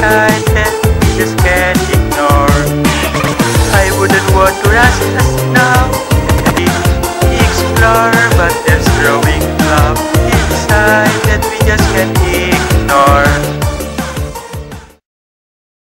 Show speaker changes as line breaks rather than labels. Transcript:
excited, just can't ignore. I wouldn't want to rush us now. We explore, but there's growing love inside That we just can't ignore.